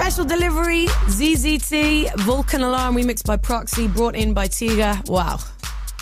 Special delivery, ZZT, Vulcan Alarm remixed by Proxy, brought in by Tiga. Wow.